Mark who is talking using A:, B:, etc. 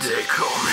A: They call